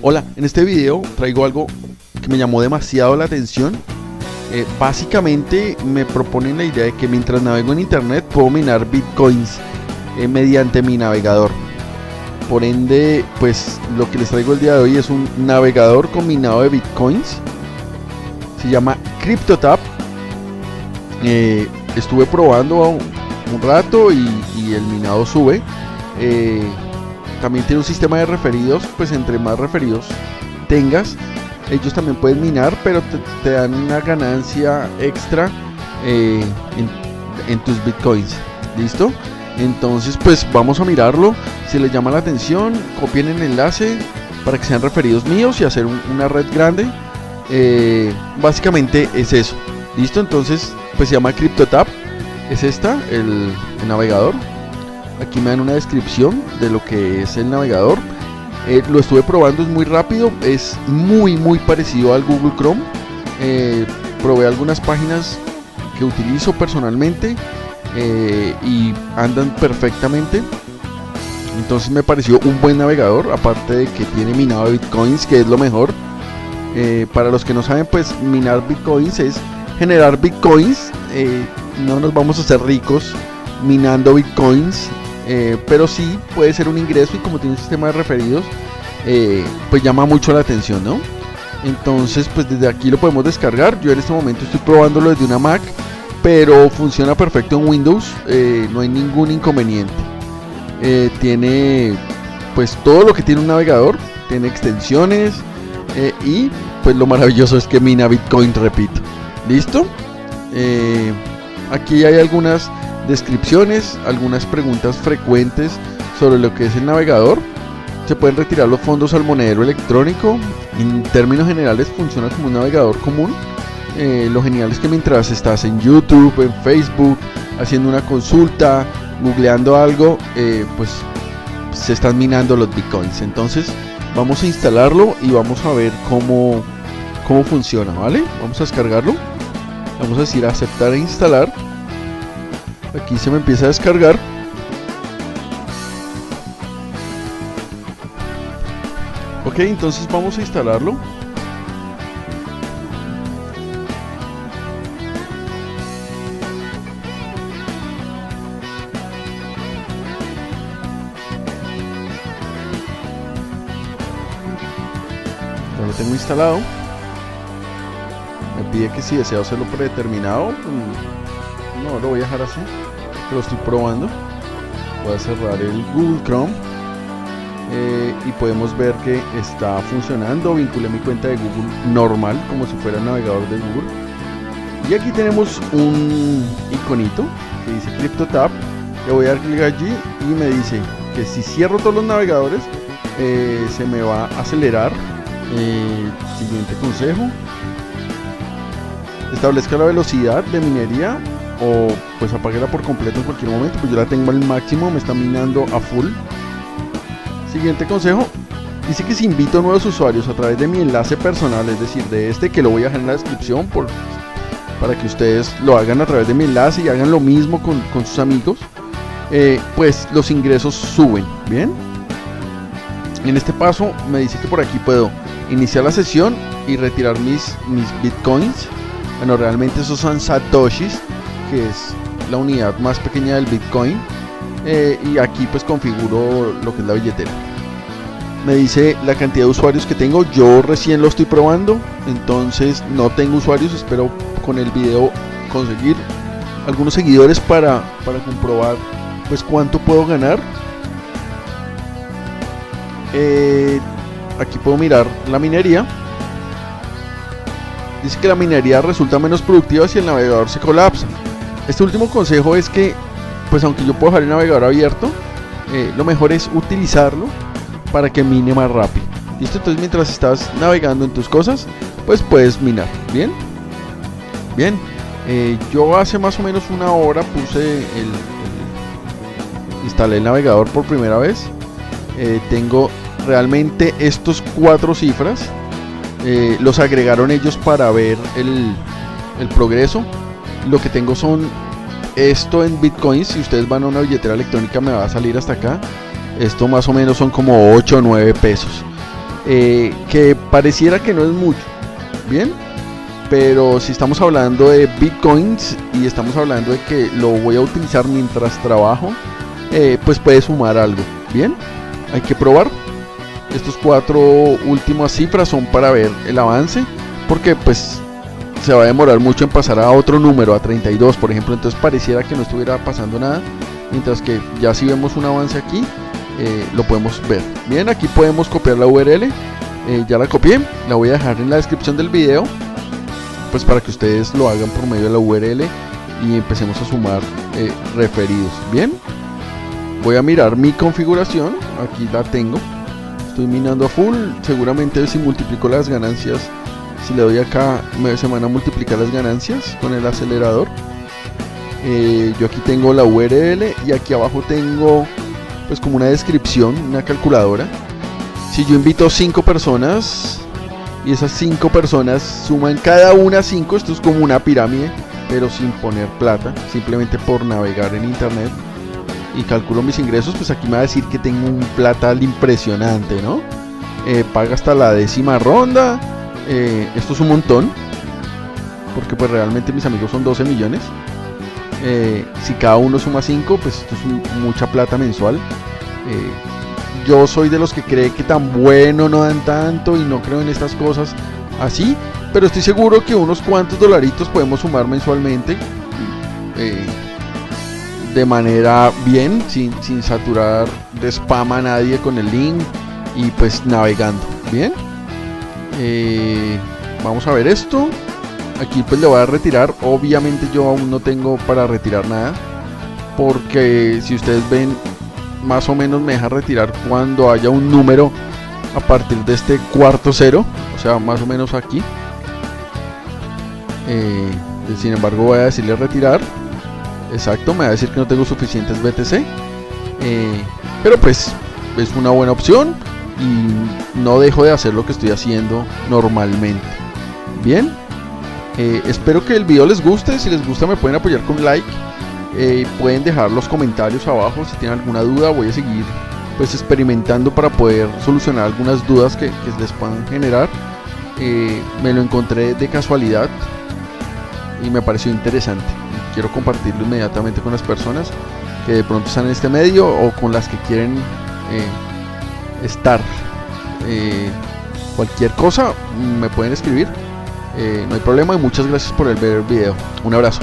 Hola, en este video traigo algo que me llamó demasiado la atención. Eh, básicamente me proponen la idea de que mientras navego en internet puedo minar bitcoins eh, mediante mi navegador. Por ende, pues lo que les traigo el día de hoy es un navegador combinado de bitcoins. Se llama CryptoTap. Eh, estuve probando un rato y, el minado sube. También tiene un sistema de referidos, pues entre más referidos tengas, ellos también pueden minar, pero te, dan una ganancia extra eh, en, tus bitcoins. ¿Listo? Entonces, pues vamos a mirarlo. Si les llama la atención, copien el enlace para que sean referidos míos y hacer una red grande. Eh, básicamente es eso. ¿Listo? Entonces, pues se llama CryptoTap. Es esta, el navegador. Aquí me dan una descripción de lo que es el navegador. Eh, lo estuve probando, es muy rápido, es muy muy parecido al Google Chrome. Eh, probé algunas páginas que utilizo personalmente eh, y andan perfectamente. Entonces me pareció un buen navegador, aparte de que tiene minado de bitcoins, que es lo mejor. para los que no saben, pues minar bitcoins es generar bitcoins. no nos vamos a hacer ricos minando bitcoins eh, pero sí puede ser un ingreso y como tiene un sistema de referidos, eh, pues llama mucho la atención, ¿no? Entonces, pues desde aquí lo podemos descargar. Yo en este momento estoy probándolo desde una Mac, pero funciona perfecto en Windows, eh, no hay ningún inconveniente. tiene pues todo lo que tiene un navegador, tiene extensiones y pues lo maravilloso es que mina Bitcoin, repito. ¿Listo? aquí hay algunas descripciones, algunas preguntas frecuentes sobre lo que es el navegador. Se pueden retirar los fondos al monedero electrónico. En términos generales funciona como un navegador común. Eh, lo genial es que mientras estás en YouTube, en Facebook, haciendo una consulta, googleando algo, eh, pues se están minando los bitcoins. Entonces vamos a instalarlo y vamos a ver cómo, cómo funciona, ¿vale? Vamos a descargarlo. Vamos a decir aceptar e instalar aquí se me empieza a descargar. Ok entonces vamos a instalarlo. Ya lo tengo instalado. Me pide que si deseo hacerlo predeterminado pues, no lo voy a dejar así lo estoy probando. Voy a cerrar el Google Chrome eh, y podemos ver que está funcionando. Vinculé mi cuenta de Google normal como si fuera navegador de Google. Y aquí tenemos un iconito que dice CryptoTab le voy a dar clic allí y me dice que si cierro todos los navegadores eh, se me va a acelerar eh, siguiente consejo. Establezca la velocidad de minería o pues apaguela por completo en cualquier momento, pues yo la tengo al máximo, me está minando a full. Siguiente consejo, dice que si invito a nuevos usuarios a través de mi enlace personal, es decir, de este que lo voy a dejar en la descripción por, para que ustedes lo hagan a través de mi enlace y hagan lo mismo con, sus amigos, eh, pues los ingresos suben, ¿bien? En este paso me dice que por aquí puedo iniciar la sesión y retirar mis, mis bitcoins. Bueno, realmente esos son satoshis que es la unidad más pequeña del Bitcoin. Eh, y aquí pues configuro lo que es la billetera. Me dice la cantidad de usuarios que tengo. Yo recién lo estoy probando. Entonces no tengo usuarios. Espero con el video conseguir algunos seguidores para, para comprobar pues cuánto puedo ganar. Eh, aquí puedo mirar la minería. Dice que la minería resulta menos productiva si el navegador se colapsa. Este último consejo es que, pues aunque yo puedo dejar el navegador abierto, eh, lo mejor es utilizarlo para que mine más rápido. ¿Listo? Entonces mientras estás navegando en tus cosas, pues puedes minar. ¿Bien? Bien. Eh, yo hace más o menos una hora puse el, instalé el navegador por primera vez. Eh, tengo realmente estos cuatro cifras. los agregaron ellos para ver el, el progreso lo que tengo son esto en bitcoins. Si ustedes van a una billetera electrónica, me va a salir hasta acá. Esto más o menos son como 8 o 9 pesos. eh, que pareciera que no es mucho, ¿bien? Pero si estamos hablando de bitcoins y estamos hablando de que lo voy a utilizar mientras trabajo, eh, pues puede sumar algo, ¿bien? Hay que probar. Estos cuatro últimas cifras son para ver el avance, porque pues se va a demorar mucho en pasar a otro número, a 32 por ejemplo, entonces pareciera que no estuviera pasando nada, mientras que ya si vemos un avance aquí, eh, lo podemos ver. Bien, aquí podemos copiar la URL, eh, ya la copié, la voy a dejar en la descripción del video, pues para que ustedes lo hagan por medio de la URL y empecemos a sumar eh, referidos. Bien, voy a mirar mi configuración, aquí la tengo, estoy minando a full, seguramente si multiplico las ganancias si le doy acá se van a multiplicar las ganancias con el acelerador. Eh, yo aquí tengo la URL y aquí abajo tengo pues como una descripción una calculadora. Si yo invito 5 personas y esas 5 personas suman cada una 5 esto es como una pirámide pero sin poner plata simplemente por navegar en internet y calculo mis ingresos pues aquí me va a decir que tengo un platal impresionante no eh, paga hasta la décima ronda eh, esto es un montón, porque pues realmente mis amigos son 12 millones. Eh, si cada uno suma 5, pues esto es mucha plata mensual. Eh, yo soy de los que cree que tan bueno no dan tanto y no creo en estas cosas así, pero estoy seguro que unos cuantos dolaritos podemos sumar mensualmente de manera bien, sin, sin saturar de spam a nadie con el link y pues navegando. Bien. Eh, vamos a ver esto. Aquí pues le voy a retirar. Obviamente yo aún no tengo para retirar nada. Porque si ustedes ven, más o menos me deja retirar cuando haya un número a partir de este cuarto cero. O sea, más o menos aquí. Eh, sin embargo voy a decirle retirar. Exacto, me va a decir que no tengo suficientes BTC. Eh, pero pues es una buena opción y no dejo de hacer lo que estoy haciendo normalmente. Bien, eh, espero que el video les guste. Si les gusta, me pueden apoyar con like. Eh, pueden dejar los comentarios abajo si tienen alguna duda. Voy a seguir pues experimentando para poder solucionar algunas dudas que, les puedan generar. Eh, me lo encontré de casualidad y me pareció interesante. Quiero compartirlo inmediatamente con las personas que de pronto están en este medio o con las que quieren estar. Eh, cualquier cosa me pueden escribir. Eh, no hay problema y muchas gracias por el ver el video. Un abrazo.